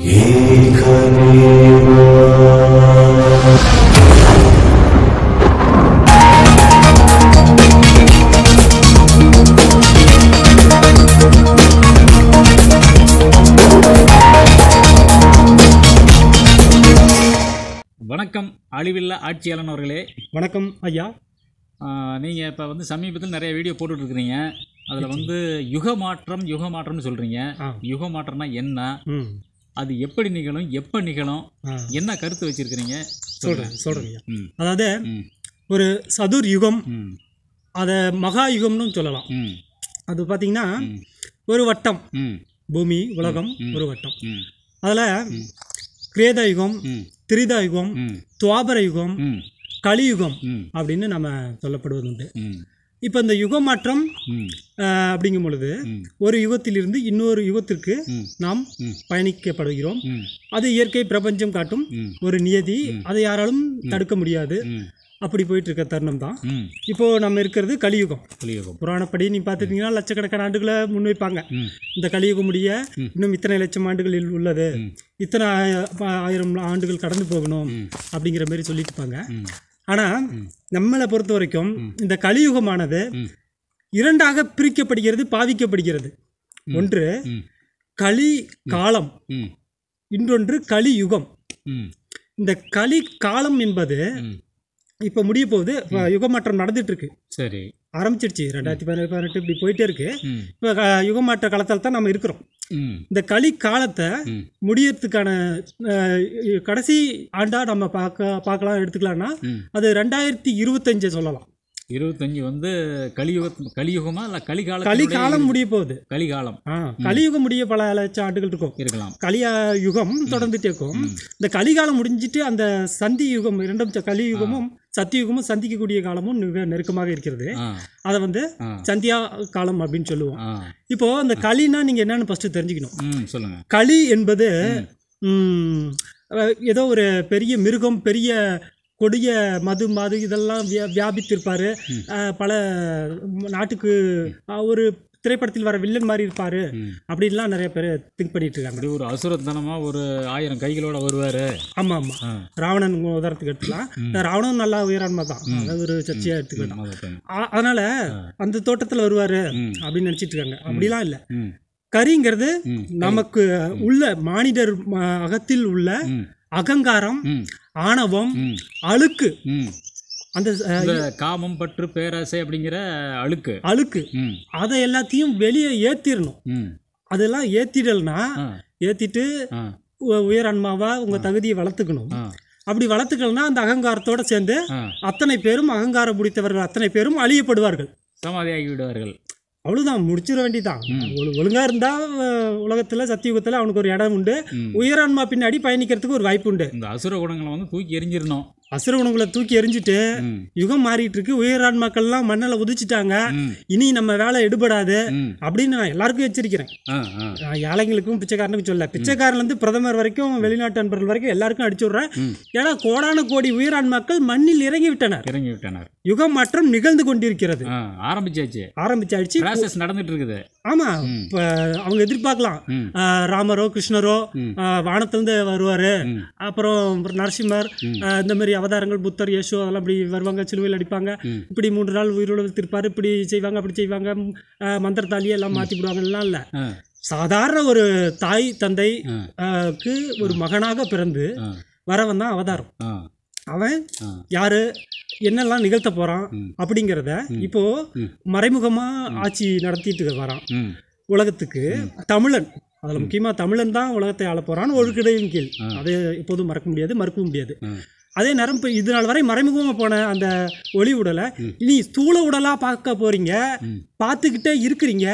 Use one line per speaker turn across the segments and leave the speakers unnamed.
வணக்கம் அழிவில்லா ஆட்சியாளன் அவர்களே.
வணக்கம் ஐயா.
நீங்கள் இப்போ வந்து சமீபத்தில் நிறைய வீடியோ போட்டுட்டு இருக்கிறீங்க. அதில் வந்து யுக மாற்றம் யுக மாற்றம்னு சொல்கிறீங்க. யுக மாற்றம்னா என்ன அது எப்படி நிகழும் எப்போ நிகழும் என்ன கருத்து வச்சிருக்கிறீங்க?
சொல்கிறேன்
ம்.
அதாவது ஒரு சதுர் யுகம் அதை மகா யுகம்னு சொல்லலாம். அது பார்த்தீங்கன்னா. ஒரு வட்டம். பூமி உலகம் ஒரு வட்டம். அதில் கிரேத யுகம் திரிதா யுகம் துவாபர யுகம் கலியுகம் அப்படின்னு நம்ம சொல்லப்படுவது உண்டு இப்போ இந்த யுக மாற்றம் அப்படிங்கும் பொழுது ஒரு யுகத்திலிருந்து இன்னொரு யுகத்திற்கு. நாம். பயணிக்கப்படுகிறோம். அது இயற்கை பிரபஞ்சம் காட்டும் ஒரு நியதி. அதை யாராலும் தடுக்க முடியாது. அப்படி போயிட்டு இருக்க தருணம் தான். இப்போ நம்ம இருக்கிறது கலியுகம்.
கலியுகம்.
புராணப்படி நீ பார்த்துட்டீங்கன்னா லட்சக்கணக்கான ஆண்டுகளை முன்வைப்பாங்க. இந்த கலியுகம் முடிய இன்னும் இத்தனை லட்சம் ஆண்டுகளில் உள்ளது. இத்தனை ஆயிரம் ஆண்டுகள் கடந்து போகணும். அப்படிங்கிற மாதிரி சொல்லிட்டு இருப்பாங்க. ஆனால் நம்மளை பொறுத்த வரைக்கும் இந்த கலியுகமானது. இரண்டாக பிரிக்கப்படுகிறது பாவிக்கப்படுகிறது. ஒன்று கலி காலம். இன்னொன்று கலியுகம். இந்த கலி காலம் என்பது இப்போ முடிய போகுது. யுகமாற்றம் நடந்துட்டு இருக்கு
சரி.
ஆரம்பிச்சிருச்சு. ரெண்டாயிரத்தி பதினெட்டு பதினெட்டு இப்படி போயிட்டே இருக்கு. இப்போ யுகமாற்ற காலத்தில் தான் நம்ம இருக்கிறோம். இந்த களி காலத்தை முடியறதுக்கான கடைசி ஆண்டா நம்ம பார்க்க பார்க்கலாம் எடுத்துக்கலாம்னா அது ரெண்டாயிரத்தி இருபத்தஞ்சு சொல்லலாம்.
இருபத்தஞ்சு வந்து கலியுக கலியுகமா இல்ல கலிகால
கலி காலம் முடிய போகுது.
கலிகாலம்.
கலியுகம் முடிய பல லட்சம் ஆண்டுகள் இருக்கும்.
இருக்கலாம்.
கலிய யுகம் தொடர்ந்துட்டே இருக்கும். இந்த கலிகாலம் முடிஞ்சிட்டு அந்த சந்தி யுகம் இரண்டும் கலியுகமும் சத்தியுகமும் சந்திக்கக்கூடிய காலமும் மிக நெருக்கமாக இருக்கிறது. அதை வந்து சந்தியா காலம் அப்படின்னு சொல்லுவோம். இப்போ அந்த களினா நீங்க என்னன்னு ஃபர்ஸ்ட் தெரிஞ்சுக்கணும்.
சொல்லுங்க.
களி என்பது ஏதோ ஒரு பெரிய மிருகம் பெரிய கொடிய மது மது இதெல்லாம் வியா வியாபித்திருப்பாரு. பல நாட்டுக்கு ஒரு திரைப்படத்தில் வர வில்லன் மாதிரி இருப்பாரு. அப்படின்லாம் நிறைய பேர் திங்க் பண்ணிட்டு இருக்காங்க.
ஒரு அசுரத்தனமா ஒரு ஆயிரம் கைகளோட வருவாரு.
ஆமா ஆமா
ஆ.
ராவணன் உதாரணத்துக்கு எடுத்துக்கலாம். ராவணன் நல்லா உயரான்மை தான். அது ஒரு சர்ச்சையா எடுத்துக்கலாம் அதனால அந்த தோட்டத்துல வருவாரு. அப்படின்னு நினைச்சிட்டு இருக்காங்க. அப்படிலாம் இல்ல. கரிங்கிறது நமக்கு உள்ள மானிடர் அகத்தில் உள்ள அகங்காரம் ஆணவம் அழுக்கு அந்த
காமம் பற்று பேராசை அப்படிங்கிற அழுக்கு.
அழுக்கு. அதை எல்லாத்தையும் வெளியே ஏத்திடணும் அதெல்லாம் ஏத்திடல்னா ஏத்திட்டு உயர் ஆன்மாவா உங்க தகுதியை வளர்த்துக்கணும். அப்படி வளர்த்துக்கலன்னா அந்த அகங்காரத்தோட சேர்ந்து அத்தனை பேரும் அகங்காரம் பிடித்தவர்கள் அத்தனை பேரும் அழியப்படுவார்கள்.
சமாதியாகி விடுவார்கள்
அவ்வளவுதான் முடிச்சிட வேண்டியதான் ஒழு- ஒழுங்கா இருந்தா அஹ், உலகத்துல சத்தியுகத்துல அவனுக்கு ஒரு இடம் உண்டு. உயரான்மா பின்னாடி பயணிக்கிறதுக்கு ஒரு வாய்ப்பு உண்டு.
இந்த அசுர குணங்களை வந்து தூக்கி எரிஞ்சிடணும்
அசுர உணவுகளை தூக்கி எரிஞ்சிட்டு யுகம் மாறிட்டு இருக்கு உயரான்மாக்கள்லாம் மண்ணில் உதிச்சிட்டாங்க இனி நம்ம வேலை எடுபடாது அப்படின்னு நான் எல்லாருக்கும் எச்சரிக்கிறேன். ஏழைங்களுக்கும் பிச்சைக்காரனுக்கும் சொல்ல. பிச்சைக்காரன்லேருந்து பிரதமர் வரைக்கும் வெளிநாட்டு நண்பர்கள் வரைக்கும் எல்லாருக்கும் அடிச்சு விட்றேன். ஏன்னா கோடான கோடி உயிரான்மாக்கள் மண்ணில் இறங்கி விட்டனர்.
இறங்கி விட்டனர்
யுகம் மாற்றம் நிகழ்ந்து கொண்டிருக்கிறது.
ஆரம்பிச்சாச்சு.
ஆரம்பிச்சாயிடுச்சு
ப்ராசஸ் நடந்துட்டு இருக்குது
ஆமா அவங்க எதிர்பார்க்கலாம். ராமரோ கிருஷ்ணரோ வானத்திலிருந்து வருவாரு. அப்புறம் நரசிம்மர் இந்த மாதிரி அவதாரங்கள் புத்தர் யேசு அதெல்லாம் இப்படி வருவாங்க சிலுவையில் அடிப்பாங்க. இப்படி மூன்று நாள் உயிரோடு திருப்பாரு இப்படி செய்வாங்க அப்படி செய்வாங்க. மந்திரத்தாலியே எல்லாம் மாற்றி விடுவாங்கலாம் இல்லை. சாதாரண ஒரு தாய் தந்தை
ஆ.
ஆஹ் க்கு ஒரு மகனாக பிறந்து வரவன் தான் அவதாரம். அவன் யாரு? என்னெல்லாம் நிகழ்த்த போறான். அப்படிங்கிறத இப்போ. மறைமுகமா ஆட்சி நடத்திட்டு வரான். உலகத்துக்கு தமிழன். அதில் முக்கியமாக தமிழன் தான் உலகத்தை ஆள போறான்னு ஒரு கிடையின் கீழ் அதை எப்போதும் மறக்க முடியாது மறுக்கவும் முடியாது. அதே நேரம் இப்போ இது நாள் வரை மறைமுகமாக போன அந்த ஒளி உடலை இனி ஸ்தூல உடலாக பார்க்க போறீங்க.
ம்.
பார்த்துக்கிட்டே இருக்கிறீங்க.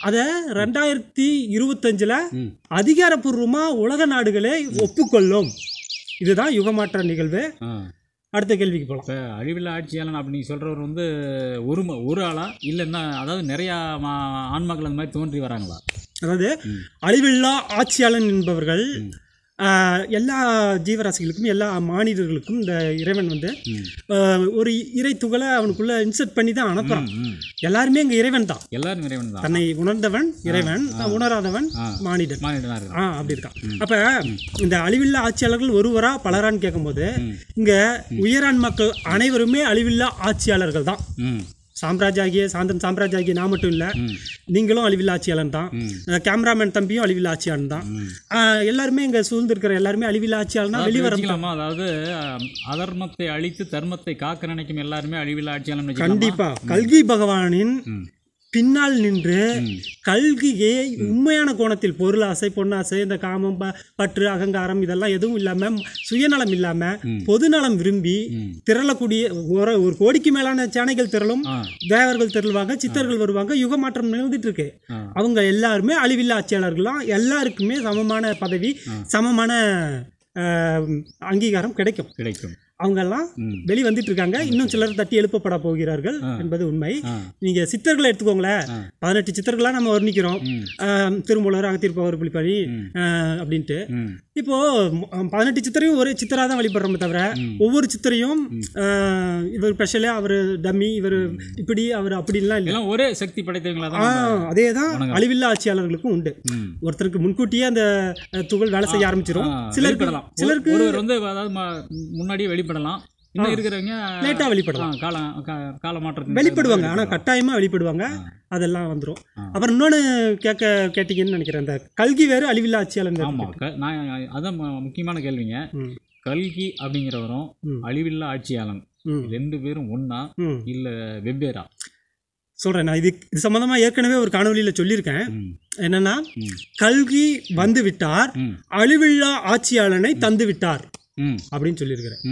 அதை ரெண்டாயிரத்தி இருபத்தஞ்சில். அதிகாரப்பூர்வமாக உலக நாடுகளே ஒப்புக்கொள்ளும். இதுதான் யுகமாற்ற நிகழ்வு. அடுத்த கேள்விக்கு போகலாம்
இப்போ அழிவில்லா ஆட்சியாளன் அப்படின்னு சொல்கிறவர் வந்து ஒரு ஒரு ஆளா? இல்லைன்னா அதாவது நிறையா ஆன்மாக்கள் அந்த மாதிரி தோன்றி வராங்களா?
அதாவது அழிவில்லா ஆட்சியாளன் என்பவர்கள் எல்லா ஜீவராசிகளுக்கும் எல்லா மானிடர்களுக்கும் இந்த இறைவன் வந்து ஒரு இறை துகளை அவனுக்குள்ள இன்சர்ட் பண்ணி தான்
ம்.
எல்லாருமே இங்க இறைவன் தான்.
எல்லாரும் இறைவன் தான்.
தன்னை உணர்ந்தவன் இறைவன் உணராதவன். மானிடன்.
தான்
ஆ அப்படி இருக்கான். அப்ப இந்த அழிவில்லா ஆட்சியாளர்கள் ஒருவரா பலரான்னு கேட்கும்போது. இங்க உயரான் மக்கள் அனைவருமே அழிவில்லா ஆட்சியாளர்கள் தான்.
ம்
சாம்ராஜ்யாகிய சாந்தன் சாம்ராஜ்யாகிய நான் மட்டும் இல்லை. நீங்களும் அழிவில்லா ஆட்சியாளன் தான் கேமராமேன் தம்பியும் அழிவில்லா ஆட்சியாளன் தான் எல்லாருமே இங்க சூழ்ந்திருக்கிற எல்லாருமே அழிவில்லா ஆட்சியாளனா
அதாவது
வெளிவர
வச்சுக்கலாமா அதாவது அதர்மத்தை அழித்து தர்மத்தை காக்க நினைக்கும் எல்லாருமே அழிவில் ஆட்சியாளன் வச்சுக்கலாமா
கண்டிப்பா கல்கி பகவானின் பின்னால் நின்று கல்கியை உண்மையான கோணத்தில் பொருளாசை பொன்னாசை இந்த காமம் ப- பற்று அகங்காரம் இதெல்லாம் எதுவும் இல்லாம சுயநலம் இல்லாம
ம்.
பொதுநலம் விரும்பி திரளக்கூடிய ஒரு ஒரு கோடிக்கு மேலான சேனைகள் திரளும் தேவர்கள் திரளுவாங்க சித்தர்கள் வருவாங்க யுக மாற்றம் நிகழ்ந்துட்டு இருக்கு அவங்க எல்லாருமே அழிவில்லா ஆட்சியாளர்களாம் எல்லாருக்குமே சமமான பதவி சமமான அங்கீகாரம் கிடைக்கும்.
கிடைக்கும்.
அவங்கெல்லாம் வெளி வந்துட்டு இருக்காங்க இன்னும் சிலர் தட்டி எழுப்பப்பட போகிறார்கள் என்பது உண்மை. நீங்க சித்தர்களை எடுத்துக்கோங்களேன். பதினெட்டு சித்தர்களா நம்ம வர்ணிக்கிறோம். திருமூலர் அகத்தீர்ப்பவர். ஆஹ், அப்படின்ட்டு. இப்போ பதினெட்டு சித்தரையும் ஒரே சித்தரா தான் வழிபடுறோமே தவிர. ஒவ்வொரு சித்தரையும் இவர் ஸ்பெஷலா அவர் டம்மி இவர் இப்படி அவர் அப்படின்லாம் இல்லை.
ஒரே சக்தி படைத்தவங்களா
அதே தான். அழிவில்லா ஆட்சியாளர்களுக்கும் உண்டு. ஒருத்தருக்கு முன்கூட்டியே அந்த துகள் வேலை செய்ய ஆரம்பிச்சிரும்.
ஆ,
சிலருக்கு சிலருக்கு
வந்து முன்னாடியே வெளிப்படலாம். இன்னும் இருக்கிறவங்க
லேட்டா வெளிப்படலாம்.
காலம் கால மாற்றத்தின்
வெளிப்படுவாங்க. ஆனா கட்டாயமா வெளிப்படுவாங்க. அதெல்லாம் வந்துரும்.
ஆ.
அப்புறம் இன்னொன்னு கேட்க கேட்டீங்கன்னு நினைக்கிறேன். அந்த கல்கி வேறு அழிவில்லா ஆட்சியாளர் வேறு.
ஆமா. க- நான் அதான் முக்கியமான கேள்விங்க. கல்கி அப்படிங்கிறவரும். அழிவில்லா ஆட்சியாளன். ரெண்டு பேரும்
ம்.
இல்ல வெவ்வேறா?
சொல்றேன். நான் இது இது சம்பந்தமா ஏற்கனவே ஒரு காணொலியில சொல்லியிருக்கேன். என்னன்னா கல்கி வந்து விட்டார். அழிவில்லா ஆட்சியாளனை தந்து விட்டார்.
ம்
அப்படின்னு சொல்லியிருக்கிறேன்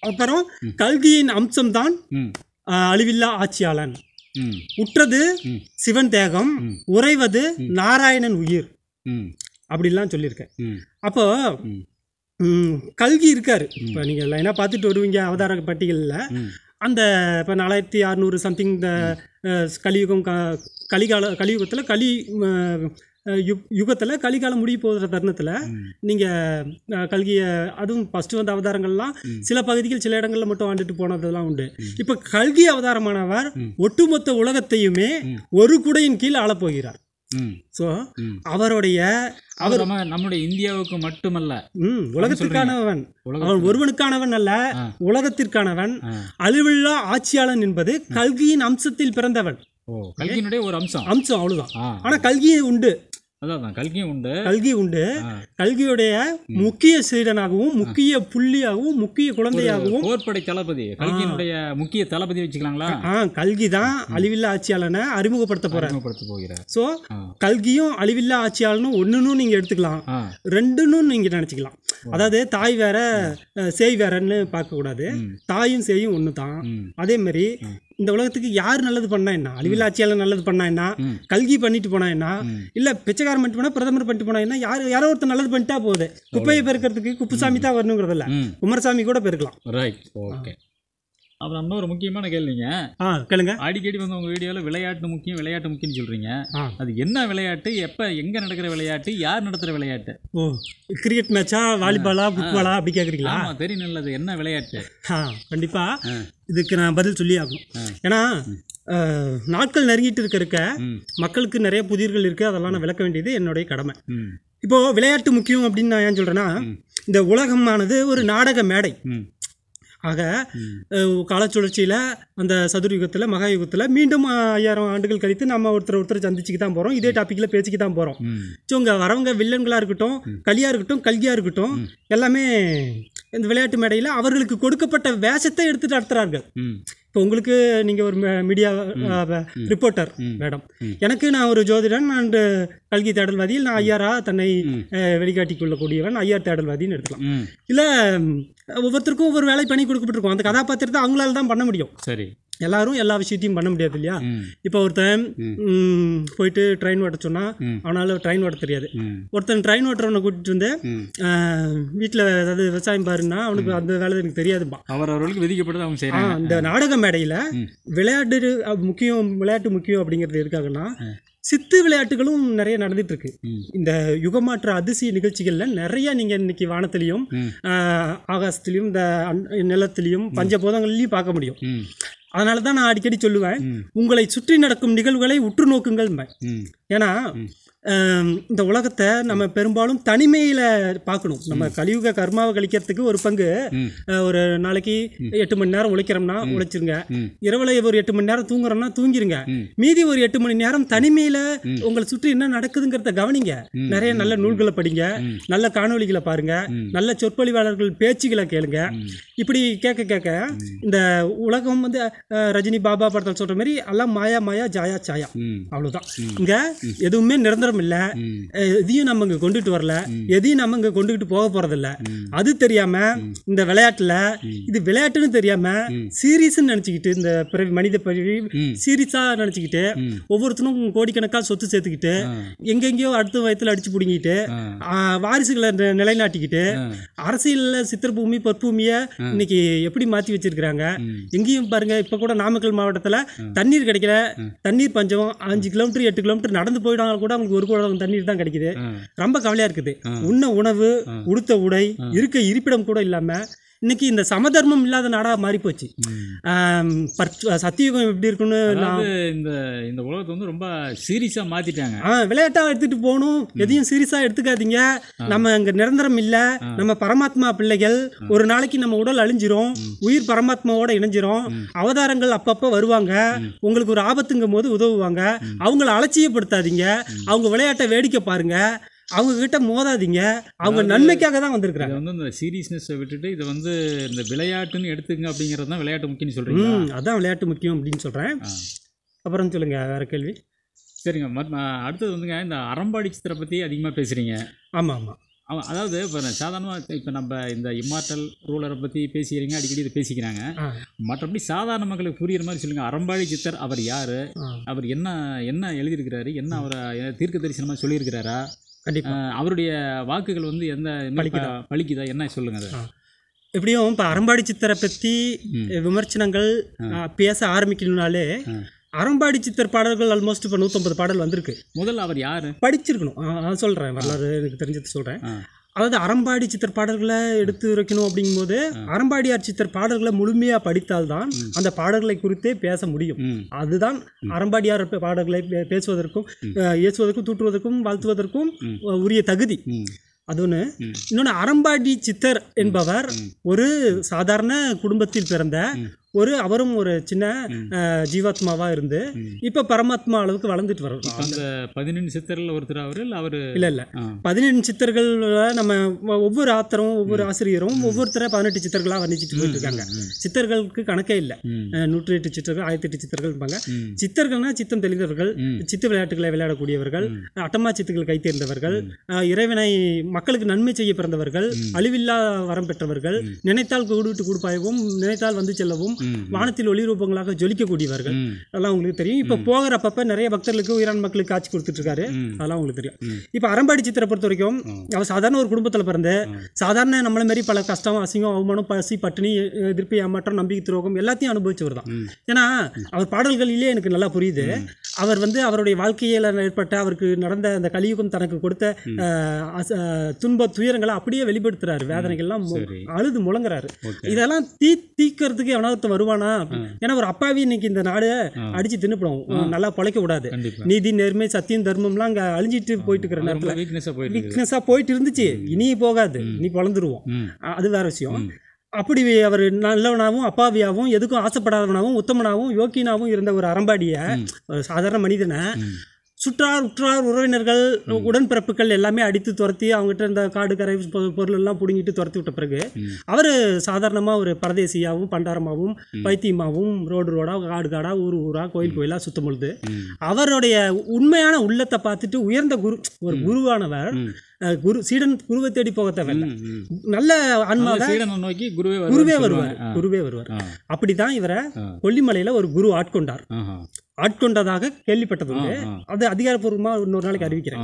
அப்புறம் கல்கியின் அம்சம்தான்
ம்.
ஆஹ், அழிவில்லா ஆட்சியாளன். உற்றது. சிவன் தேகம். உறைவது நாராயணன் உயிர். அப்படிலாம் சொல்லியிருக்கேன். அப்போ கல்கி இருக்காரு. இப்போ நீங்கள் லைனாக பார்த்துட்டு வருவீங்க அவதார பட்டியலில்.
ம்.
அந்த இப்போ நாலாயிரத்தி அறநூறு சம்திங் இந்த கலியுகம் க கலிகால கலியுகத்தில் கலி யுகத்தில் கலிகாலம் முடிய போகிற தருணத்தில். நீங்கள் கல்கியை அதுவும் ஃபஸ்ட்டு வந்த அவதாரங்கள்லாம் சில பகுதிகள் சில இடங்களில் மட்டும் ஆண்டுட்டு போனதெல்லாம் உண்டு. இப்போ கல்கி அவதாரமானவர் ஒட்டுமொத்த உலகத்தையுமே ஒரு குடையின் கீழ் ஆளப்போகிறார். ஸோ அவருடைய
அவர் நம்ம நம்முடைய இந்தியாவுக்கு மட்டுமல்ல.
உலகத்திற்கானவன்.
உலக
அவன் ஒருவனுக்கானவன் அல்ல. உலகத்திற்கானவன். அழிவில்லா ஆட்சியாளன் என்பது கல்கியின் அம்சத்தில் பிறந்தவன்.
கல்கியினுடைய ஒரு அம்சம்.
அம்சம் அவ்வளவுதான். ஆனா கல்கி உண்டு.
அதான் கல்கியும் உண்டு.
கல்கி உண்டு. கல்கியுடைய முக்கிய சீடனாகவும் முக்கிய புள்ளியாகவும் முக்கிய குழந்தையாகவும்
போர்ப்படை தளபதி கல்கியினுடைய முக்கிய தளபதி வச்சுக்கலாங்களா?
ஆ கல்கி தான் அழிவில்லா ஆட்சியாளனை அறிமுகப்படுத்த போற
அறிமுகப்படுத்த போகிறார்.
ஸோ
ஆ.
கல்கியும் அழிவில்லா ஆட்சியாளனும் ஒன்றுன்னு நீங்க எடுத்துக்கலாம். ரெண்டுன்னு நீங்க நினைச்சுக்கலாம். அதாவது தாய் வேற சேய் வேறன்னு பார்க்கக்கூடாது. தாயும் சேயும் ஒன்று தான் அதே மாதிரி இந்த உலகத்துக்கு யார் நல்லது பண்ணா என்ன? ஆட்சியாளர் நல்லது பண்ணா என்ன. கல்கி பண்ணிட்டு போனா என்ன. இல்ல பிச்சைக்காரன் பண்ணிட்டு போனா பிரதமர் பண்ணிட்டு போனா என்ன? யார் யாரோ ஒருத்தர் நல்லது பண்ணிட்டா போகுது. குப்பையை பெருக்கிறதுக்கு குப்புசாமி தான் வரணுங்கிறதில்ல. குமாரசாமி கூட பெருக்கலாம்.
ரைட் ஓகே அப்புறம் இன்னொரு முக்கியமான கேள்விங்க.
கேளுங்க.
அடிக்கடி வந்து உங்க வீடியோவில் விளையாட்டு முக்கியம் விளையாட்டு முக்கியம்னு சொல்றீங்க. அது என்ன விளையாட்டு? எப்ப எங்க நடக்கிற விளையாட்டு? யார் நடத்துற விளையாட்டு?
ஓ கிரிக்கெட் மேட்சா வாலிபாலா ஃபுட்பாலா அப்படி கேக்குறீங்களா?
தெரியும் நல்லது. என்ன விளையாட்டு?
கண்டிப்பா. இதுக்கு நான் பதில் சொல்லி ஆகணும். ஏன்னா நாட்கள் நெருங்கிட்டு இருக்க இருக்க மக்களுக்கு நிறைய புதிர்கள் இருக்கு. அதெல்லாம் நான் விளக்க வேண்டியது என்னுடைய கடமை.
ம்.
இப்போ விளையாட்டு முக்கியம் அப்படின்னு நான் ஏன் சொல்றேன்னா இந்த உலகமானது ஒரு நாடக மேடை. ஆக காலச்சுழற்சியில் அந்த சதுர்யுகத்தில் மகாயுகத்தில் மீண்டும் ஐயாயிரம் ஆண்டுகள் கழித்து நம்ம ஒருத்தர் ஒருத்தர் சந்திச்சுக்கு தான் போகிறோம் இதே டாப்பிக்கில் பேசிக்கு தான் போகிறோம் ஸோ இங்கே வரவங்க வில்லன்களாக இருக்கட்டும் கலியாக இருக்கட்டும் கல்கியாக இருக்கட்டும் எல்லாமே இந்த விளையாட்டு மேடையில் அவர்களுக்கு கொடுக்கப்பட்ட வேஷத்தை எடுத்துட்டு நடத்துகிறார்கள் இப்போ உங்களுக்கு நீங்கள் ஒரு மீடியா ரிப்போர்ட்டர். மேடம். எனக்கு நான் ஒரு ஜோதிடன் அண்டு கல்கி தேடல்வாதியில் நான் ஐயாரா தன்னை வெளிக்காட்டிக் கொள்ளக்கூடியவன் ஐயார் தேடல்வாதின்னு எடுக்கலாம்.
ம்.
இல்லை ஒவ்வொருத்தருக்கும் ஒவ்வொரு வேலை பண்ணி கொடுக்கப்பட்டிருக்கும். அந்த கதாபாத்திரத்தை அவங்களால தான் பண்ண முடியும்.
சரி.
எல்லாரும் எல்லா விஷயத்தையும் பண்ண முடியாது இல்லையா? இப்போ ஒருத்தன் போயிட்டு ட்ரெயின் ஓட்ட சொன்னா. அவனால ட்ரெயின் ஓட்ட தெரியாது. ஒருத்தன் ட்ரெயின் ஓட்டுறவனை கூட்டிட்டு வந்து வீட்டில் ஏதாவது விவசாயம் பாருன்னா அவனுக்கு அந்த வேலை எனக்கு தெரியாதுப்பா
அவர் அவர்களுக்கு விதிக்கப்பட்டது அவங்க
ஆ,
செய்கிறாங்க
இந்த நாடக மேடையில். விளையாட்டு முக்கியம் விளையாட்டு முக்கியம் அப்படிங்கிறது எதுக்காகன்னா சித்து விளையாட்டுகளும் நிறைய நடந்துட்டு இருக்கு. இந்த யுகமாற்ற அதிசய நிகழ்ச்சிகள்ல நிறைய நீங்க இன்னைக்கு வானத்திலையும் ஆகாசத்திலையும் இந்த நிலத்திலையும் பஞ்சபூதங்கள்லையும் பார்க்க முடியும். அதனால தான் நான் அடிக்கடி சொல்லுவேன். உங்களை சுற்றி நடக்கும் நிகழ்வுகளை உற்று நோக்குங்கள் ஏன்னா இந்த உலகத்தை நம்ம பெரும்பாலும் தனிமையில் பார்க்கணும். நம்ம கலியுக கர்மாவை கழிக்கிறதுக்கு ஒரு பங்கு ஒரு நாளைக்கு எட்டு மணி நேரம் உழைக்கிறோம்னா உழைச்சிருங்க. இரவுல ஒரு எட்டு மணி நேரம் தூங்குறோம்னா தூங்கிருங்க. மீதி ஒரு எட்டு மணி நேரம் தனிமையில் உங்களை சுற்றி என்ன நடக்குதுங்கிறத கவனிங்க. நிறைய நல்ல நூல்களை படிங்க. நல்ல காணொளிகளை பாருங்க. நல்ல சொற்பொழிவாளர்கள் பேச்சுகளை கேளுங்க. இப்படி கேட்க கேட்க இந்த உலகம் வந்து ரஜினி பாபா படத்தில் சொல்ற மாதிரி எல்லாம் மாயா மாயா ஜாயா சாயா. அவ்வளவுதான். இங்க எதுவுமே நிரந்தரம் இல்ல
ம்.
அஹ் எதையும் நம்ம இங்க கொண்டுட்டு வரல. எதையும் நம்ம இங்க கொண்டுகிட்டு போக போறதில்ல. அது தெரியாம இந்த விளையாட்டுல இது விளையாட்டுன்னு தெரியாம சீரியஸ்ன்னு நினைச்சுக்கிட்டு இந்த பிறவி மனித பிறவி
ம்.
சீரியஸா நினைச்சுக்கிட்டு. ஒவ்வொருத்தனும் கோடிக்கணக்கா சொத்து சேர்த்துக்கிட்டு. எங்கெங்கேயோ அடுத்த வயத்துல அடிச்சு பிடிங்கிட்டு வாரிசுகளை நிலைநாட்டிக்கிட்டு. அரசியல்ல சித்திரபூமி பொற்பூமியை இன்னைக்கு எப்படி மாத்தி வச்சிருக்கிறாங்க? எங்கேயும் பாருங்க இப்ப கூட நாமக்கல் மாவட்டத்துல தண்ணீர் கிடைக்கல. தண்ணீர் பஞ்சம் அஞ்சு கிலோமீட்டர் எட்டு கிலோமீட்டர் நடந்து போயிட்டாங்க கூட அவங்களுக்கு ஒரு குடம் தண்ணீர் தான் கிடைக்குது. ரொம்ப கவலையா இருக்குது. உண்ண உணவு உடுத்த உடை இருக்க இருப்பிடம் கூட இல்லாம இன்னைக்கு இந்த சமதர்மம் இல்லாத நாடா மாறி போச்சு. ஆம், பற்று- சத்தியுகம் எப்படி இருக்குன்னு
இந்த இந்த உலகத்தை வந்து ரொம்ப சீரியஸா மாத்திட்டாங்க.
ஆ விளையாட்டா எடுத்துட்டு போகணும். எதையும் சீரியஸா எடுத்துக்காதீங்க. நம்ம அங்க நிரந்தரம் இல்ல. நம்ம பரமாத்மா பிள்ளைகள் ஒரு நாளைக்கு நம்ம உடல் அழிஞ்சிரும். உயிர் பரமாத்மாவோட இணைஞ்சிரும். அவதாரங்கள் அப்பப்ப வருவாங்க. உங்களுக்கு ஒரு ஆபத்துங்கும் போது உதவுவாங்க அவங்கள அலட்சியப்படுத்தாதீங்க. அவங்க விளையாட்டை வேடிக்கை பாருங்க. அவங்க கிட்ட மோதாதீங்க. அவங்க நன்மைக்காக தான் வந்திருக்கிறாங்க.
இதை வந்து இந்த சீரியஸ்னஸை விட்டுட்டு இதை வந்து இந்த விளையாட்டுன்னு எடுத்துங்க அப்படிங்கிறது தான் விளையாட்டு முக்கியம்னு சொல்றீங்களா?
ம் அதான் விளையாட்டு முக்கியம் அப்படின்னு சொல்றேன்.
ஆ.
அப்புறம் சொல்லுங்க வேற கேள்வி?
சரிங்க மத்- அடுத்தது வந்துங்க இந்த அறம்பாடி சித்திரை பற்றி அதிகமாக பேசுகிறீங்க
ஆமா ஆமா
அவன் அதாவது இப்போ சாதாரணமாக இப்போ நம்ம இந்த இம்மார்டல் ரூலரை பற்றி பேசிக்கிறீங்க அடிக்கடி இதை பேசிக்கிறாங்க. மற்றபடி சாதாரண மக்களுக்கு புரியுற மாதிரி சொல்லுங்கள் அறம்பாடி சித்தர் அவர் யார்? அவர் என்ன என்ன எழுதியிருக்கிறாரு? என்ன அவர் தீர்க்க தரிசனமாக சொல்லியிருக்கிறாரா? அவருடைய வாக்குகள் வந்து எந்த என்ன
பலிக்குதா?
ப- பலிக்குதா என்ன சொல்லுங்க அது.
எப்படியும் இப்போ அறம்பாடி சித்தரை பற்றி. விமர்சனங்கள் பேச ஆரம்பிக்கணும்னாலே. அறம்பாடி சித்தர் பாடல்கள் ஆல்மோஸ்ட் இப்போ நூற்றம்பது பாடல் வந்திருக்கு
முதல்ல அவர் யார்
படிச்சிருக்கணும் நான் சொல்கிறேன் வரலாறு எனக்கு தெரிஞ்சது சொல்கிறேன். அதாவது அறம்பாடி சித்தர் பாடல்களை எடுத்து வைக்கணும் அப்படிங்கும்போது அறம்பாடியார் சித்தர் பாடல்களை முழுமையாக படித்தால்தான் அந்த பாடல்களை குறித்தே பேச முடியும். அதுதான் அறம்பாடியார் பாடல்களை பேசுவதற்கும் ஏசுவதற்கும் தூற்றுவதற்கும் வாழ்த்துவதற்கும் உரிய தகுதி. அது ஒன்று. இன்னொன்று அறம்பாடி சித்தர் என்பவர் ஒரு சாதாரண குடும்பத்தில் பிறந்த ஒரு அவரும் ஒரு சின்ன ஜீவாத்மாவா இருந்து இப்போ பரமாத்மா அளவுக்கு வளர்ந்துட்டு வர்றோம்
அந்த பதினெண்டு சித்தரில் ஒருத்தர் அவர் இல்லை அவர்?
இல்லை இல்லை. பதினெண்டு சித்தர்கள் நம்ம ஒவ்வொரு ஆத்தரும் ஒவ்வொரு ஆசிரியரும் ஒவ்வொருத்தரை பதினெட்டு சித்தர்களாக வர்ணிச்சிட்டு போயிட்டு இருக்காங்க. சித்தர்களுக்கு கணக்கே இல்லை. நூற்றி எட்டு சித்தர்கள் ஆயிரத்தி எட்டு சித்தர்கள் சித்தர்கள்னா சித்தம் தெளிந்தவர்கள். சித்து விளையாட்டுகளை விளையாடக்கூடியவர்கள் அட்டமா சித்துக்கள் கை தேர்ந்தவர்கள் இறைவனை மக்களுக்கு நன்மை செய்ய பிறந்தவர்கள் அழிவில்லா வரம் பெற்றவர்கள் நினைத்தால் கூடு விட்டு கூடுபாயவும் நினைத்தால் வந்து செல்லவும். வானத்தில் ஒளி ரூபங்களாக ஜொலிக்கக்கூடியவர்கள் அதெல்லாம் உங்களுக்கு தெரியும். இப்போ போகிறப்பப்ப நிறைய பக்தர்களுக்கு உயிரான் மக்களுக்கு காட்சி கொடுத்துட்டு இருக்காரு. அதெல்லாம் உங்களுக்கு தெரியும். இப்போ அறம்பாடி சித்திரை பொறுத்த வரைக்கும் அவர் சாதாரண ஒரு குடும்பத்தில் பிறந்து சாதாரண நம்மள மாதிரி பல கஷ்டம் அசிங்கம் அவமானம் பசி பட்டினி எதிர்ப்பு ஏமாற்றம் நம்பிக்கை துரோகம் எல்லாத்தையும் அனுபவிச்சவர் தான். ஏன்னா அவர் பாடல்களிலே எனக்கு நல்லா புரியுது. அவர் வந்து அவருடைய வாழ்க்கையில் ஏற்பட்ட அவருக்கு நடந்த அந்த கலியுகம் தனக்கு கொடுத்த துன்ப துயரங்களை அப்படியே வெளிப்படுத்துறாரு. வேதனைகள்லாம். அழுது முழங்குறாரு. இதெல்லாம் தீ தீக்கிறதுக்கு எவனாவது வருவானா? ஏன்னா ஒரு அப்பாவி இன்னைக்கு இந்த நாடு. அடிச்சு தின்னுப்படும். நல்லா பொழைக்க கூடாது. நீதி நேர்மை சத்தியம் தர்மம்லாம் அங்க அழிஞ்சிட்டு போயிட்டு இருக்கிற நேரத்துல
வீக்னஸாக போயிட்டு இருக்குது
வீக்னஸா போயிட்டு இருந்துச்சு. இனி போகாது. இனி பொழந்துருவோம்.
ம்.
அ- அது வேற விஷயம். அப்படி அவர் நல்லவனாகவும் அப்பாவியாகவும் எதுக்கும் ஆசைப்படாதவனாகவும் உத்தமனாகவும் யோக்கியனாகவும் இருந்த ஒரு அறம்பாடிய ஒரு சாதாரண மனிதனை. சுற்றார் உற்றார் உறவினர்கள் உடன்பிறப்புகள் எல்லாமே அடித்து துரத்தி அவங்ககிட்ட இருந்த காடு கரை பொருள் எல்லாம் பிடுங்கிட்டு துரத்தி விட்ட பிறகு. அவர் சாதாரணமாக ஒரு பரதேசியாகவும் பண்டாரமாகவும் பைத்தியமாகவும் ரோடு ரோடாக காடு காடாக ஊர் ஊராக கோயில் கோயிலாக சுத்தம் பொழுது அவருடைய உண்மையான உள்ளத்தை பார்த்துட்டு உயர்ந்த குரு ஒரு குருவானவர் குரு சீடன் குருவை தேடி போக தேவையில்லை. நல்ல
சீடனை நோக்கி குருவே
குருவே வருவார். குருவே வருவார். அப்படிதான் இவரை கொல்லிமலையில ஒரு குரு ஆட்கொண்டார். ஆட்கொண்டதாக கேள்விப்பட்டதுண்டு.
ஆ,
அது அதிகாரப்பூர்வமாக இன்னொரு நாளைக்கு அறிவிக்கிறேன்.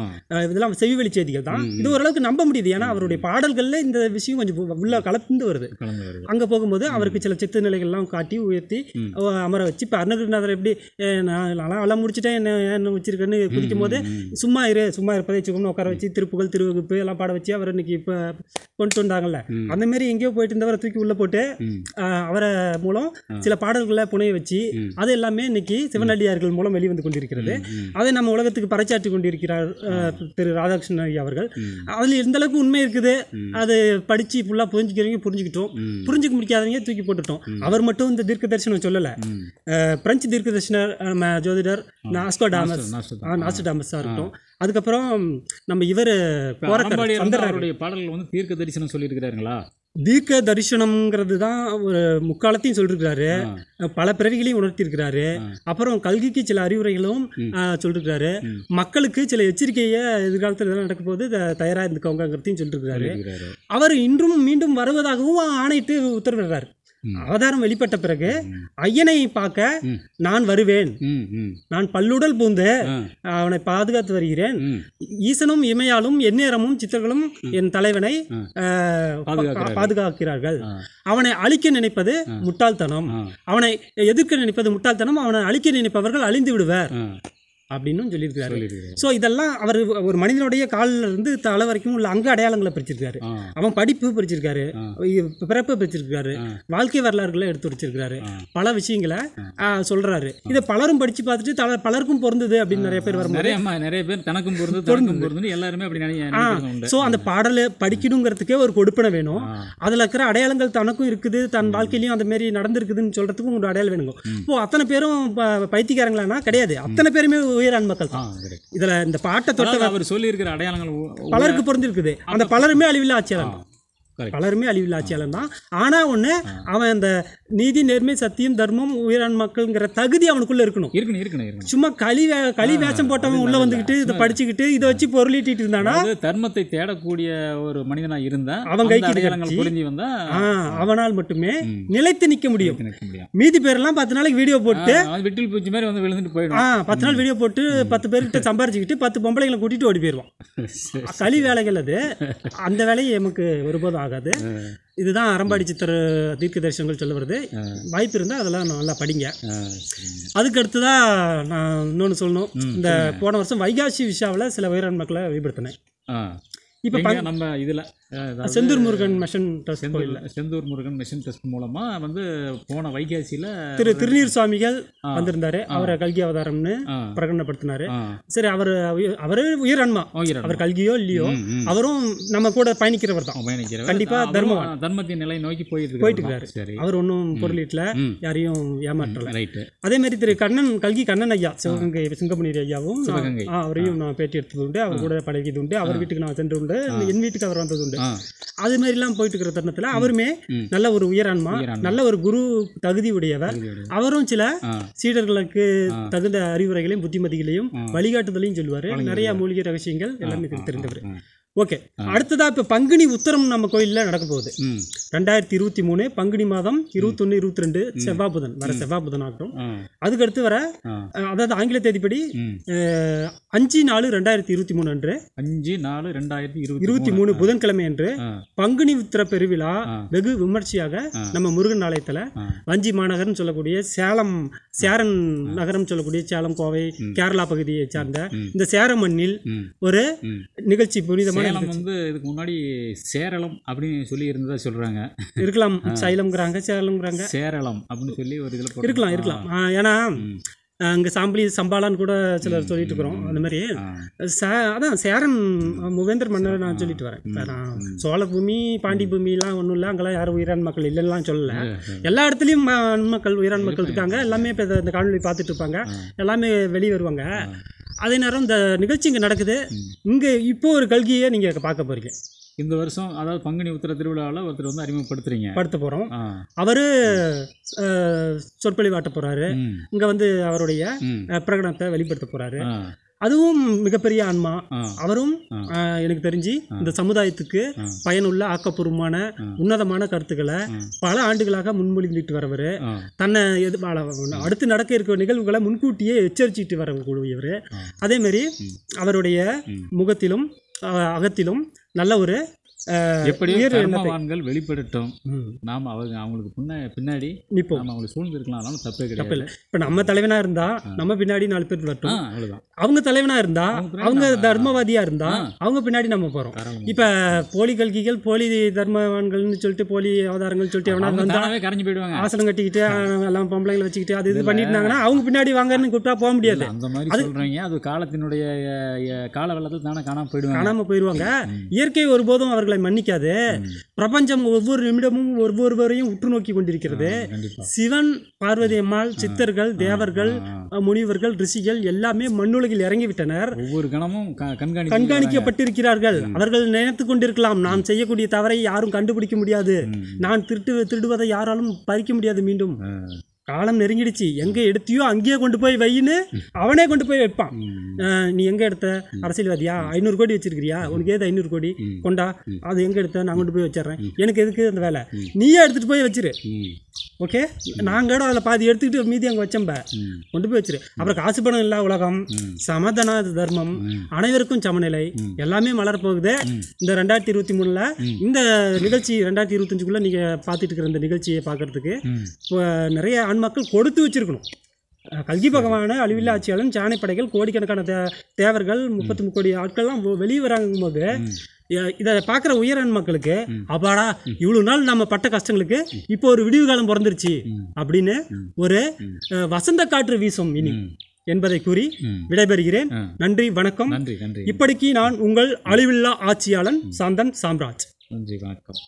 இதெல்லாம் செவிவெளி செய்திகள் தான். இது ஓரளவுக்கு நம்ப முடியுது. ஏன்னா அவருடைய பாடல்கள்ல இந்த விஷயம் கொஞ்சம் உள்ள கலந்து வருது. அங்கே போகும்போது அவருக்கு சில சித்து நிலைகள்லாம் காட்டி உயர்த்தி அமர வச்சு இப்போ அருணகிரிநாதர் எப்படி நான் எல்லாம் முடிச்சுட்டேன் என்ன என்ன வச்சிருக்கேன்னு குதிக்கும் போது. சும்மா இரு சும்மா இருப்பதை சுகம்னு உட்கார வச்சு திருப்புகள் திருவகுப்பு எல்லாம் பாட வச்சு அவர் இன்னைக்கு இப்போ கொண்டு வந்தாங்கல்ல. அந்த மாதிரி எங்கேயோ போயிட்டு இருந்தவரை தூக்கி உள்ள போட்டு அவரை மூலம். சில பாடல்களை புனைய வச்சு. அது எல்லாமே இன்னைக்கு சிவனடியார்கள் மூலம் வெளிவந்து கொண்டிருக்கிறது. அதை நம்ம உலகத்துக்கு பறைச்சாற்றி கொண்டிருக்கிறார் திரு ராதாகிருஷ்ணன் ஐயா அவர்கள். அதில் எந்த அளவுக்கு உண்மை இருக்குது. அது படித்து ஃபுல்லாக புரிஞ்சுக்கிறவங்க புரிஞ்சுக்கிட்டோம். புரிஞ்சுக்க முடியாதவங்க தூக்கி போட்டுட்டோம். அவர் மட்டும் இந்த தீர்க்க தரிசனம் சொல்லலை. பிரெஞ்சு தீர்க்க தரிசனர் நம்ம ஜோதிடர் நாஸ்கோ டாமஸ்.
நாஸ்டோ
டாமஸாக இருக்கட்டும். அதுக்கப்புறம் நம்ம இவர்
பாடல்கள் வந்து தீர்க்க தரிசனம் சொல்லியிருக்கிறாருங்களா?
தீர்க்க தரிசனம்ங்கிறது தான் ஒரு முக்காலத்தையும் சொல்லியிருக்கிறாரு பல பிறவிகளையும் உணர்த்தியிருக்கிறாரு. அப்புறம் கல்விக்கு சில அறிவுரைகளும் சொல்லியிருக்கிறாரு
ம்.
மக்களுக்கு சில எச்சரிக்கையை எதிர்காலத்தில் இதெல்லாம் நடக்கும் போது த- தயாரா இருந்துக்கோங்கிறதையும் சொல்லியிருக்கிறாரு அவர் இன்றும் மீண்டும் வருவதாகவும் ஆணையிட்டு உத்தரவிடுறார். அவதாரம் வெளிப்பட்ட பிறகு. ஐயனை பார்க்க. நான் வருவேன். நான் பல்லுடல் பூந்து அவனை பாதுகாத்து வருகிறேன். ஈசனும் இமையாலும் எந்நேரமும் சித்தர்களும் என் தலைவனை
பாதுகாக்கிறார்கள்.
அவனை அழிக்க நினைப்பது முட்டாள்தனம். அவனை எதிர்க்க நினைப்பது முட்டாள்தனம். அவனை அழிக்க நினைப்பவர்கள் அழிந்து விடுவர். அப்படின்னு சொல்லியிருக்காரு ஸோ இதெல்லாம் அவர் ஒரு மனிதனுடைய காலில் இருந்து தலை வரைக்கும் உள்ள அங்க அடையாளங்களை பிரிச்சிருக்காரு. அவன் படிப்பு பிரிச்சிருக்காரு. பிறப்பை பிரிச்சிருக்காரு. வாழ்க்கை வரலாறுகளை எடுத்து வச்சிருக்காரு. பல விஷயங்களை சொல்றாரு. இதை பலரும் படிச்சு பார்த்துட்டு தல பலருக்கும் பொருந்தது அப்படின்னு நிறைய பேர் வரும்போது
நிறைய பேர் தனக்கும் பொருந்து தனக்கும் பொருந்துன்னு எல்லாருமே அப்படி நினை- நினைக்கிறது உண்டு.
ஸோ அந்த பாடலை படிக்கணுங்கிறதுக்கே ஒரு கொடுப்பனை வேணும். அதில் இருக்கிற அடையாளங்கள் தனக்கும் இருக்குது தன் வாழ்க்கையிலையும் அந்த மாதிரி நடந்திருக்குதுன்னு சொல்றதுக்கும் ஒரு அடையாளம் வேணுங்க. இப்போ அத்தனை பேரும் பைத்தியக்காரங்களானா கிடையாது. அத்தனை பேருமே உயரான் மக்கள் தான். இதுல இந்த பாட்டை தொட்ட
அவர் சொல்லியிருக்கிற அடையாளங்கள்
பலருக்கு பொருந்திருக்குது அந்த பலருமே அழிவில்லா ஆட்சியாளர். பலருமே அழிவில்லா ஆட்சியாளர் தான். ஆனா ஒண்ணு அவன் அந்த நீதி நேர்மை சத்தியம் தர்மம் உயிரான் மக்கள்ங்கிற தகுதி அவனுக்குள்ள இருக்கணும்.
இருக்கணும்
சும்மா களி களி வேஷம் போட்டவன் உள்ள வந்துகிட்டு இதை படிச்சுக்கிட்டு இதை வச்சு பொருளீட்டிட்டு இருந்தானா?
தர்மத்தை தேடக்கூடிய ஒரு மனிதனா இருந்தா
அவன் கைக்கு
புரிஞ்சு வந்தா
ஆ, அவனால் மட்டுமே. நிலைத்து நிக்க முடியும். மீதி பேரெல்லாம் பத்து நாளைக்கு வீடியோ போட்டு
விட்டில் பூச்சி மாதிரி வந்து விழுந்துட்டு போயிடும்
பத்து நாள் வீடியோ போட்டு பத்து பேர்கிட்ட சம்பாரிச்சுக்கிட்டு பத்து பொம்பளைங்களை கூட்டிட்டு ஓடி போயிடுவான். களி வேலைகள் அது. அந்த வேலையை எமக்கு ஒருபோதும் ஆகாது. இதுதான் அறம்பாடி சித்திர தீர்க்க தரிசனங்கள் சொல்ல வருது. வாய்ப்பு இருந்தால் அதெல்லாம் நல்லா படிங்க. அதுக்கு அடுத்ததான் நான் இன்னொன்று சொல்லணும். இந்த போன வருஷம் வைகாசி விஷாவில் சில உயிரான் மக்களை வெளிப்படுத்தினேன். இப்போ
நம்ம இதுல
Senthur Murugan mission trust
Senthur Senthur Murugan mission test மூலமா வந்து போன வைகாசியில
திரு திருநீர் சுவாமிகள். வந்திருந்தாரு. அவரை கல்கி அவதாரம்னு பிரகடனப்படுத்தினாரு. சரி அவர் அவரு உயிரான்மா. அவர் கல்கியோ இல்லையோ. அவரும் நம்ம கூட பயணிக்கிறவர் தான்.
பயணிக்கிறவர்.
கண்டிப்பா
அவரும்
தர்மவான்.
தர்மத்தின் நிலை நோக்கி போயிட்டு
போயிட்டு
இருக்காரு
அவர் ஒன்றும் பொருளீட்டில். யாரையும் ஏமாற்றல.
ரைட்டு.
அதே மாதிரி திரு கண்ணன் கல்கி கண்ணன் ஐயா சிவகங்கை சிங்கமுனி ஐயாவும் அவரையும் நான் பேட்டி எடுத்தது உண்டு அவர் கூட பழகியது உண்டு அவர் வீட்டுக்கு நான் சென்று உண்டு என் வீட்டுக்கு அவர் வந்தது உண்டு அது மாதிரிலாம் போயிட்டு இருக்கிற தருணத்தில் அவருமே. நல்ல ஒரு உயரான்மா. நல்ல ஒரு குரு தகுதி உடையவர். அவரும் சில சீடர்களுக்கு தகுந்த அறிவுரைகளையும் புத்திமதிகளையும். வழிகாட்டுதலையும் சொல்லுவார். நிறைய மூலிகை ரகசியங்கள் எல்லாமே தெரிந்தவர். ஓகே. அடுத்ததா இப்போ பங்குனி உத்தரம் நம்ம கோயிலில் நடக்க போகுது. ரெண்டாயிரத்தி இருபத்தி மூணு பங்குனி மாதம் இருபத்தொன்று இருபத்தி ரெண்டு செவ்வாய் புதன் வர செவ்வாய் புதன் ஆகட்டும்
ஆ.
அதுக்கு அடுத்து வர அதாவது ஆங்கில தேதிப்படி அஞ்சு நாலு ரெண்டாயிரத்தி இருபத்தி மூணு அன்று
அஞ்சு நாலு ரெண்டாயிரத்தி இருபத்தி
இருபத்தி மூணு புதன்கிழமை அன்று பங்குனி உத்திர பெருவிழா. வெகு விமர்சையாக. நம்ம முருகன் ஆலயத்தில் வஞ்சி மாநகர்னு சொல்லக்கூடிய சேலம் சேரன் நகரம் சொல்லக்கூடிய சேலம் கோவை கேரளா பகுதியை சார்ந்த. இந்த சேரம் மண்ணில் ஒரு நிகழ்ச்சி புனிதமான
சேலம். வந்து இதுக்கு முன்னாடி சேரளம் அப்படின்னு சொல்லி இருந்ததா சொல்றாங்க.
இருக்கலாம். சைலம்ங்கிறாங்க சேலம்ங்கிறாங்க
சேரளம் அப்படின்னு சொல்லி ஒரு இதுல
இருக்கலாம் இருக்கலாம். ஏன்னா. அங்க சாம்பலி சம்பாலான்னு கூட சிலர் சொல்லிட்டு இருக்கிறோம். அந்த மாதிரி. சே- அதான் சேரன் முவேந்தர் மன்னர் நான் சொல்லிட்டு வரேன். சோழ பூமி பாண்டி பூமிலாம் ஒன்றும் இல்லை. அங்கெல்லாம் யாரும் உயிரான் மக்கள் இல்லைலாம் சொல்லல. எல்லா இடத்துலையும் மக்கள் உயிரான் மக்கள் இருக்காங்க. எல்லாமே இப்போ இந்த காணொலி பார்த்துட்டு இருப்பாங்க. எல்லாமே வெளியே வருவாங்க. அதே நேரம் இந்த நிகழ்ச்சி இங்கே நடக்குது. இங்கே இப்போ ஒரு கல்கியை நீங்கள் பார்க்க போறீங்க.
இந்த வருஷம் அதாவது பங்குனி உத்திர திருவிழாவில் ஒருத்தர் வந்து அறிமுகப்படுத்துறீங்க.
படுத்த போகிறோம் அவர் சொற்பொழிவாட்ட போகிறாரு இங்கே வந்து அவருடைய பிரகடனத்தை வெளிப்படுத்த போகிறாரு அதுவும் மிகப்பெரிய ஆன்மா அவரும் எனக்கு தெரிஞ்சு இந்த சமுதாயத்துக்கு. பயனுள்ள ஆக்கப்பூர்வமான. உன்னதமான கருத்துக்களை. பல ஆண்டுகளாக முன்மொழிந்துட்டு வரவர் தன்னை எது அடுத்து நடக்க இருக்கிற நிகழ்வுகளை முன்கூட்டியே எச்சரிச்சுட்டு வரக்கூடியவர்
ஆ.
அதே மாதிரி
ம்.
அவருடைய. முகத்திலும் அகத்திலும் நல்ல ஒரு
எப்படியோ வெளிப்படட்டும். நாம் அவங்க அவங்களுக்கு பின்ன பின்னாடி
நிற்போம்
நாம் அவங்களை சூழ்ந்து இருக்கலாம் அதனால தப்பே கிடையாது.
இல்லை. இப்போ நம்ம தலைவனா இருந்தா நம்ம பின்னாடி நாலு பேர் வரட்டும்.
அவ்வளோதான்
அவங்க தலைவனா இருந்தா
அவங்க பின்னாடி
அவங்க
நம்ம-
தர்மவாதியா இருந்தா. அவங்க பின்னாடி நம்ம போறோம்.
தாராளமா.
இப்ப போலி கல்கிகள் போலி தர்மவான்கள்னு சொல்லிட்டு போலி அவதாரங்கள் சொல்லிட்டு எவனா
அவங்க
வந்தா
தானாவே கரைஞ்சு போயிடுவாங்க.
ஆசனம் கட்டிக்கிட்டு எல்லாம் பொம்பளைங்களை வச்சுக்கிட்டு அது இது பண்ணிட்டு அவங்க பின்னாடி வாங்கன்னு கூப்பிட்டா போக முடியாது.
அந்த மாதிரி சொல்றீங்க. அது காலத்தினுடைய கால வெள்ளத்தில் தானே காணாம போயிடுவாங்க.
காணாம போயிடுவாங்க. இயற்கை ஒருபோதும் அவர்களை மன்னிக்காது.
ம்.
பிரபஞ்சம் ஒவ்வொரு நிமிடமும் ஒவ்வொருவரையும் உற்று நோக்கி கொண்டிருக்கிறது சிவன் பார்வதி அம்மாள் சித்தர்கள் தேவர்கள். முனிவர்கள் ரிஷிகள் எல்லாமே மண்ணுலகில் இறங்கிவிட்டனர்.
ஒவ்வொரு கணமும்
கண்காணிக்கப்பட்டிருக்கிறார்கள். அவர்கள் நினைத்து கொண்டிருக்கலாம் நான் செய்யக்கூடிய தவறை யாரும் கண்டுபிடிக்க முடியாது. நான் திருட்டு திருடுவதை யாராலும் பறிக்க முடியாது மீண்டும். காலம் நெருங்கிடுச்சு. எங்க எடுத்தியோ அங்கேயே கொண்டு போய் வைன்னு அவனே கொண்டு போய் வைப்பான். நீ எங்க எடுத்த? அரசியல்வாதியா? ஐநூறு கோடி வச்சிருக்கிறியா? உனக்கு ஏது ஐநூறு கோடி. கொண்டா. அது எங்க எடுத்த? நான் கொண்டு போய் வச்சிடுறேன். எனக்கு எதுக்கு அந்த வேலை? நீயே எடுத்துட்டு போய் வச்சிரு. ஓகே? நாங்களோட அதில் பாதி எடுத்துக்கிட்டு மீதி அங்கே வச்சம்ப. கொண்டு போய் வச்சிரு. அப்புறம் காசு பணம் இல்லா உலகம். சமதன தர்மம். அனைவருக்கும் சமநிலை. எல்லாமே மலரப்போகுது. இந்த ரெண்டாயிரத்தி இருபத்தி மூணுல. இந்த நிகழ்ச்சி ரெண்டாயிரத்தி இருபத்தஞ்சுக்குள்ள நீங்க பார்த்துட்டு இருக்கிற இந்த நிகழ்ச்சியை பார்க்கறதுக்கு
ம்.
இப்போ நிறைய ஆண்மக்கள் கொடுத்து வச்சிருக்கணும். கல்கி பகவான அழிவில்லா ஆட்சியாளன் சாணைப்படைகள் கோடிக்கணக்கான தே தேவர்கள் முப்பத்தி கோடி ஆட்கள்லாம் வெளியே வராங்கும் போது இதை பார்க்குற உயரன் மக்களுக்கு அப்பாடா இவ்வளவு நாள் நம்ம பட்ட கஷ்டங்களுக்கு இப்போ ஒரு விடிவு காலம் பிறந்துருச்சு. அப்படின்னு. ஒரு வசந்த காற்று வீசும் இனி. என்பதை கூறி. விடைபெறுகிறேன். நன்றி வணக்கம். இப்படிக்கு நான் உங்கள் அழிவில்லா ஆட்சியாளன் சாந்தன் சாம்ராஜ்.
நன்றி வணக்கம்.